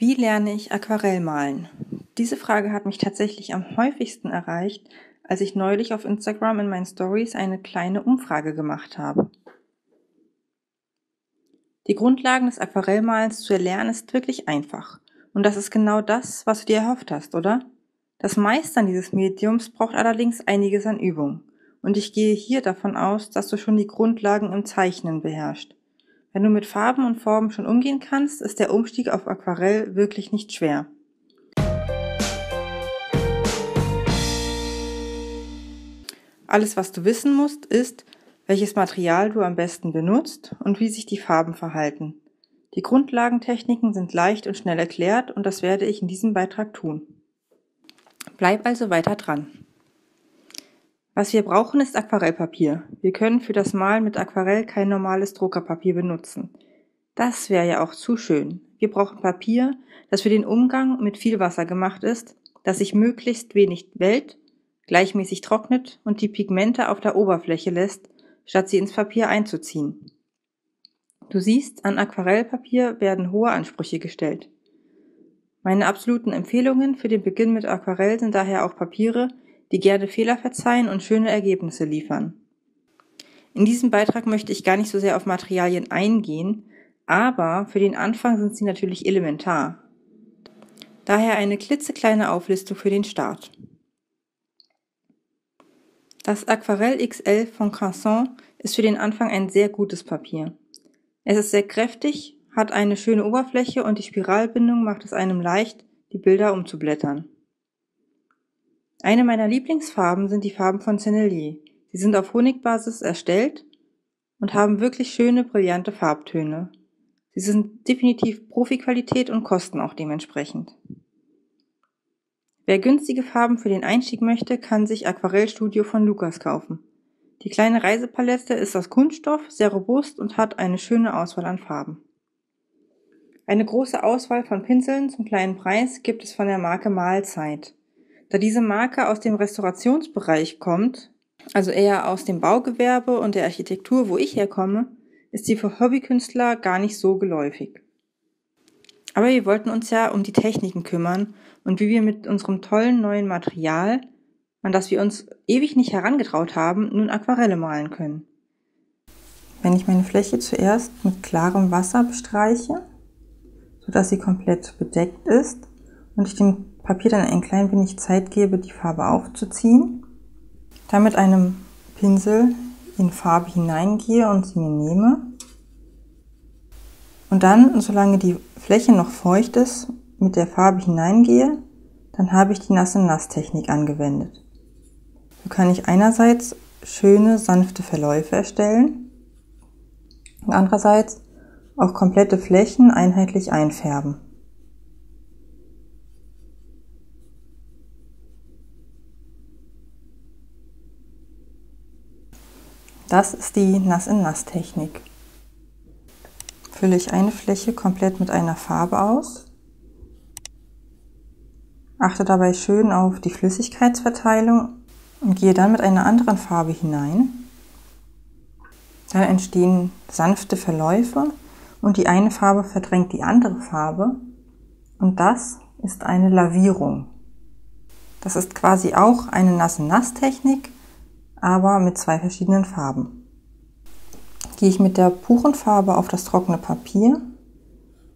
Wie lerne ich Aquarellmalen? Diese Frage hat mich tatsächlich am häufigsten erreicht, als ich neulich auf Instagram in meinen Stories eine kleine Umfrage gemacht habe. Die Grundlagen des Aquarellmalens zu erlernen ist wirklich einfach. Und das ist genau das, was du dir erhofft hast, oder? Das Meistern dieses Mediums braucht allerdings einiges an Übung. Und ich gehe hier davon aus, dass du schon die Grundlagen im Zeichnen beherrschst. Wenn du mit Farben und Formen schon umgehen kannst, ist der Umstieg auf Aquarell wirklich nicht schwer. Alles, was du wissen musst, ist, welches Material du am besten benutzt und wie sich die Farben verhalten. Die Grundlagentechniken sind leicht und schnell erklärt und das werde ich in diesem Beitrag tun. Bleib also weiter dran. Was wir brauchen, ist Aquarellpapier. Wir können für das Malen mit Aquarell kein normales Druckerpapier benutzen. Das wäre ja auch zu schön. Wir brauchen Papier, das für den Umgang mit viel Wasser gemacht ist, das sich möglichst wenig wellt, gleichmäßig trocknet und die Pigmente auf der Oberfläche lässt, statt sie ins Papier einzuziehen. Du siehst, an Aquarellpapier werden hohe Ansprüche gestellt. Meine absoluten Empfehlungen für den Beginn mit Aquarell sind daher auch Papiere, die gerne Fehler verzeihen und schöne Ergebnisse liefern. In diesem Beitrag möchte ich gar nicht so sehr auf Materialien eingehen, aber für den Anfang sind sie natürlich elementar. Daher eine klitzekleine Auflistung für den Start. Das Aquarell XL von Cresson ist für den Anfang ein sehr gutes Papier. Es ist sehr kräftig, hat eine schöne Oberfläche und die Spiralbindung macht es einem leicht, die Bilder umzublättern. Eine meiner Lieblingsfarben sind die Farben von Sennelier. Sie sind auf Honigbasis erstellt und haben wirklich schöne, brillante Farbtöne. Sie sind definitiv Profiqualität und kosten auch dementsprechend. Wer günstige Farben für den Einstieg möchte, kann sich Aquarellstudio von Lukas kaufen. Die kleine Reisepalette ist aus Kunststoff, sehr robust und hat eine schöne Auswahl an Farben. Eine große Auswahl von Pinseln zum kleinen Preis gibt es von der Marke Mahlzeit. Da diese Marke aus dem Restaurationsbereich kommt, also eher aus dem Baugewerbe und der Architektur, wo ich herkomme, ist sie für Hobbykünstler gar nicht so geläufig. Aber wir wollten uns ja um die Techniken kümmern und wie wir mit unserem tollen neuen Material, an das wir uns ewig nicht herangetraut haben, nun Aquarelle malen können. Wenn ich meine Fläche zuerst mit klarem Wasser bestreiche, sodass sie komplett bedeckt ist und ich dem Papier dann ein klein wenig Zeit gebe, die Farbe aufzuziehen, dann mit einem Pinsel in Farbe hineingehe und sie mir nehme und dann, solange die Fläche noch feucht ist, mit der Farbe hineingehe, dann habe ich die Nasse-Nass-Technik angewendet. So kann ich einerseits schöne, sanfte Verläufe erstellen und andererseits auch komplette Flächen einheitlich einfärben. Das ist die Nass-in-Nass-Technik fülle ich eine Fläche komplett mit einer Farbe aus. Achte dabei schön auf die Flüssigkeitsverteilung und gehe dann mit einer anderen Farbe hinein. Dann entstehen sanfte Verläufe und die eine Farbe verdrängt die andere Farbe und das ist eine Lavierung. Das ist quasi auch eine Nasse-Nass-Technik, aber mit zwei verschiedenen Farben gehe ich mit der puren Farbe auf das trockene Papier,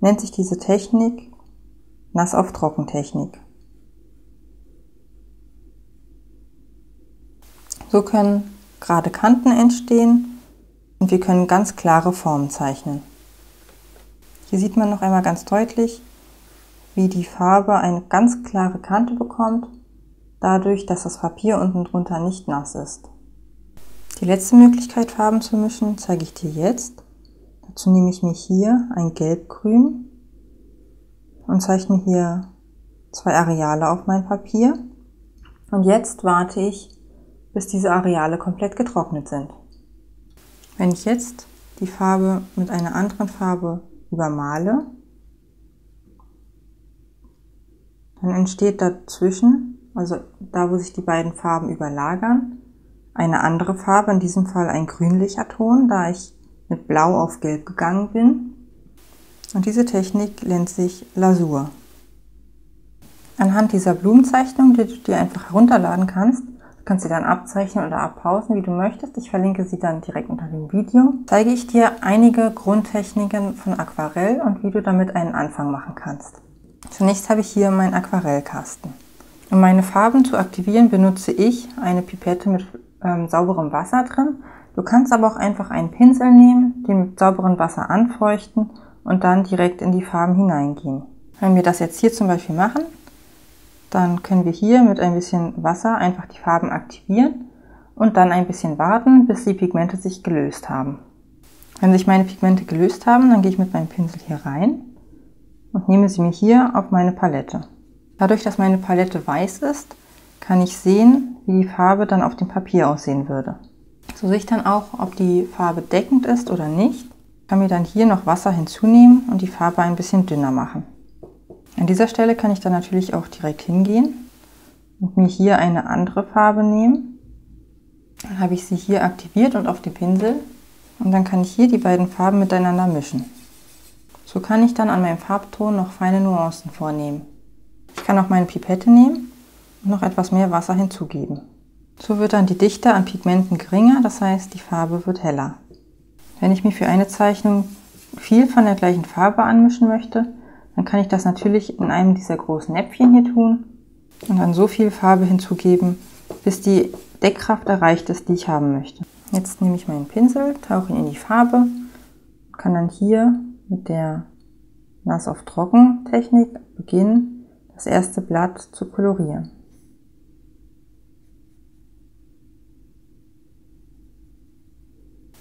nennt sich diese Technik Nass auf Trocken Technik. So können gerade Kanten entstehen und wir können ganz klare Formen zeichnen. Hier sieht man noch einmal ganz deutlich, wie die Farbe eine ganz klare Kante bekommt, dadurch, dass das Papier unten drunter nicht nass ist. Die letzte Möglichkeit, Farben zu mischen, zeige ich dir jetzt. Dazu nehme ich mir hier ein Gelbgrün und zeichne hier zwei Areale auf mein Papier. Und jetzt warte ich, bis diese Areale komplett getrocknet sind. Wenn ich jetzt die Farbe mit einer anderen Farbe übermale, dann entsteht dazwischen, also da wo sich die beiden Farben überlagern, eine andere Farbe, in diesem Fall ein grünlicher Ton, da ich mit Blau auf Gelb gegangen bin. Und diese Technik nennt sich Lasur. Anhand dieser Blumenzeichnung, die du dir einfach herunterladen kannst, kannst sie dann abzeichnen oder abpausen, wie du möchtest. Ich verlinke sie dann direkt unter dem Video. Zeige ich dir einige Grundtechniken von Aquarell und wie du damit einen Anfang machen kannst. Zunächst habe ich hier meinen Aquarellkasten. Um meine Farben zu aktivieren, benutze ich eine Pipette mit ähm, sauberem Wasser drin. Du kannst aber auch einfach einen Pinsel nehmen, den mit sauberem Wasser anfeuchten und dann direkt in die Farben hineingehen. Wenn wir das jetzt hier zum Beispiel machen, dann können wir hier mit ein bisschen Wasser einfach die Farben aktivieren und dann ein bisschen warten, bis die Pigmente sich gelöst haben. Wenn sich meine Pigmente gelöst haben, dann gehe ich mit meinem Pinsel hier rein und nehme sie mir hier auf meine Palette. Dadurch, dass meine Palette weiß ist, kann ich sehen, wie die Farbe dann auf dem Papier aussehen würde. So sehe ich dann auch, ob die Farbe deckend ist oder nicht. Ich kann mir dann hier noch Wasser hinzunehmen und die Farbe ein bisschen dünner machen. An dieser Stelle kann ich dann natürlich auch direkt hingehen und mir hier eine andere Farbe nehmen. Dann habe ich sie hier aktiviert und auf dem Pinsel und dann kann ich hier die beiden Farben miteinander mischen. So kann ich dann an meinem Farbton noch feine Nuancen vornehmen. Ich kann auch meine Pipette nehmen noch etwas mehr Wasser hinzugeben. So wird dann die Dichte an Pigmenten geringer, das heißt die Farbe wird heller. Wenn ich mir für eine Zeichnung viel von der gleichen Farbe anmischen möchte, dann kann ich das natürlich in einem dieser großen Näpfchen hier tun und dann so viel Farbe hinzugeben, bis die Deckkraft erreicht ist, die ich haben möchte. Jetzt nehme ich meinen Pinsel, tauche ihn in die Farbe, kann dann hier mit der Nass auf Trocken Technik beginnen, das erste Blatt zu kolorieren.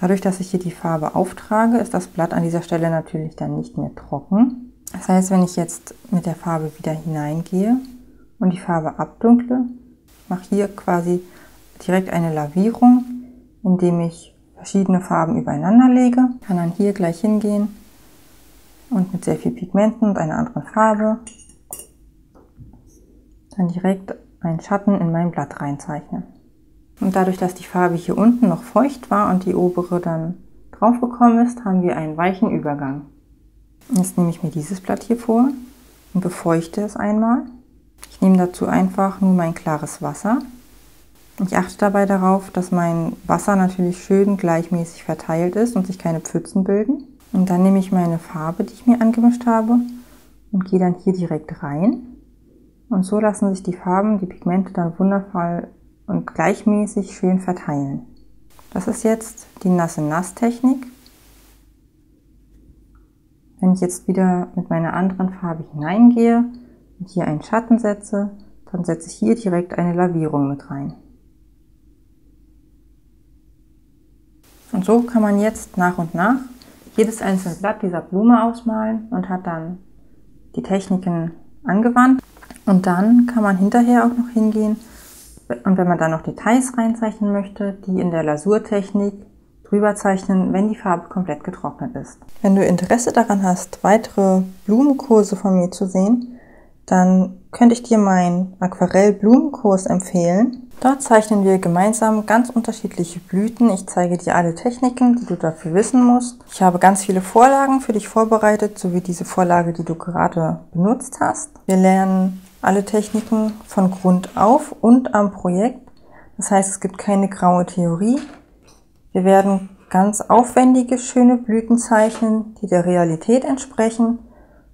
Dadurch, dass ich hier die Farbe auftrage, ist das Blatt an dieser Stelle natürlich dann nicht mehr trocken. Das heißt, wenn ich jetzt mit der Farbe wieder hineingehe und die Farbe abdunkle, mache hier quasi direkt eine Lavierung, indem ich verschiedene Farben übereinander lege. Kann dann hier gleich hingehen und mit sehr viel Pigmenten und einer anderen Farbe dann direkt einen Schatten in mein Blatt reinzeichnen. Und dadurch, dass die Farbe hier unten noch feucht war und die obere dann draufgekommen ist, haben wir einen weichen Übergang. Jetzt nehme ich mir dieses Blatt hier vor und befeuchte es einmal. Ich nehme dazu einfach nur mein klares Wasser. Ich achte dabei darauf, dass mein Wasser natürlich schön gleichmäßig verteilt ist und sich keine Pfützen bilden. Und dann nehme ich meine Farbe, die ich mir angemischt habe und gehe dann hier direkt rein. Und so lassen sich die Farben, die Pigmente dann wundervoll und gleichmäßig schön verteilen. Das ist jetzt die Nasse-Nass-Technik. Wenn ich jetzt wieder mit meiner anderen Farbe hineingehe und hier einen Schatten setze, dann setze ich hier direkt eine Lavierung mit rein. Und so kann man jetzt nach und nach jedes einzelne Blatt dieser Blume ausmalen und hat dann die Techniken angewandt. Und dann kann man hinterher auch noch hingehen und wenn man dann noch Details reinzeichnen möchte, die in der Lasurtechnik drüber zeichnen, wenn die Farbe komplett getrocknet ist. Wenn du Interesse daran hast, weitere Blumenkurse von mir zu sehen, dann könnte ich dir meinen Aquarell-Blumenkurs empfehlen. Dort zeichnen wir gemeinsam ganz unterschiedliche Blüten. Ich zeige dir alle Techniken, die du dafür wissen musst. Ich habe ganz viele Vorlagen für dich vorbereitet, sowie diese Vorlage, die du gerade benutzt hast. Wir lernen alle Techniken von Grund auf und am Projekt. Das heißt, es gibt keine graue Theorie. Wir werden ganz aufwendige, schöne Blüten zeichnen, die der Realität entsprechen,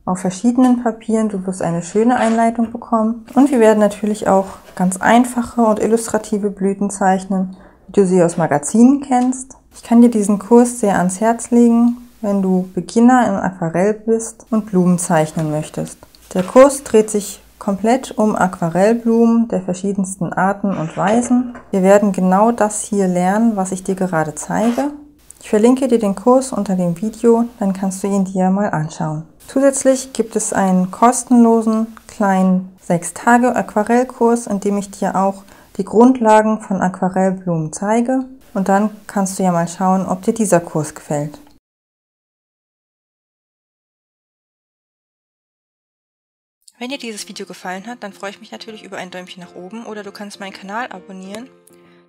auf verschiedenen Papieren. Du wirst eine schöne Einleitung bekommen. Und wir werden natürlich auch ganz einfache und illustrative Blüten zeichnen, wie du sie aus Magazinen kennst. Ich kann dir diesen Kurs sehr ans Herz legen, wenn du Beginner im Aquarell bist und Blumen zeichnen möchtest. Der Kurs dreht sich komplett um Aquarellblumen der verschiedensten Arten und Weisen. Wir werden genau das hier lernen, was ich dir gerade zeige. Ich verlinke dir den Kurs unter dem Video, dann kannst du ihn dir mal anschauen. Zusätzlich gibt es einen kostenlosen kleinen 6 Tage Aquarellkurs, in dem ich dir auch die Grundlagen von Aquarellblumen zeige. Und dann kannst du ja mal schauen, ob dir dieser Kurs gefällt. Wenn dir dieses Video gefallen hat, dann freue ich mich natürlich über ein Däumchen nach oben oder du kannst meinen Kanal abonnieren.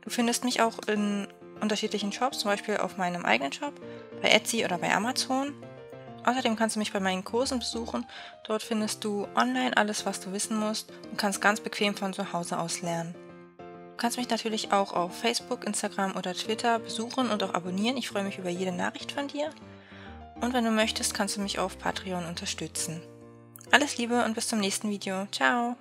Du findest mich auch in unterschiedlichen Shops, zum Beispiel auf meinem eigenen Shop, bei Etsy oder bei Amazon. Außerdem kannst du mich bei meinen Kursen besuchen. Dort findest du online alles, was du wissen musst und kannst ganz bequem von zu Hause aus lernen. Du kannst mich natürlich auch auf Facebook, Instagram oder Twitter besuchen und auch abonnieren. Ich freue mich über jede Nachricht von dir. Und wenn du möchtest, kannst du mich auf Patreon unterstützen. Alles Liebe und bis zum nächsten Video. Ciao!